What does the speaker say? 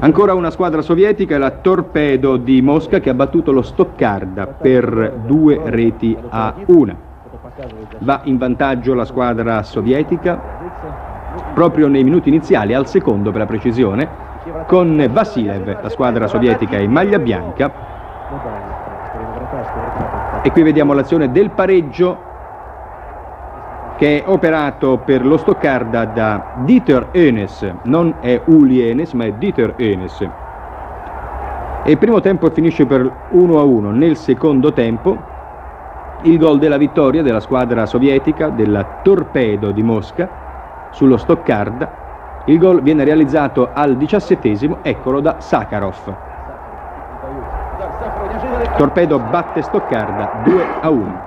Ancora una squadra sovietica, la Torpedo di Mosca che ha battuto lo Stoccarda per due reti a una. Va in vantaggio la squadra sovietica proprio nei minuti iniziali, al secondo per la precisione, con Vasilev, la squadra sovietica in maglia bianca. E qui vediamo l'azione del pareggio che è operato per lo Stoccarda da Dieter Enes, non è Uli Enes ma è Dieter Enes. E il primo tempo finisce per 1 a 1, nel secondo tempo il gol della vittoria della squadra sovietica, della Torpedo di Mosca, sullo Stoccarda. Il gol viene realizzato al diciassettesimo, eccolo da Sakharov. Torpedo batte Stoccarda 2 a 1.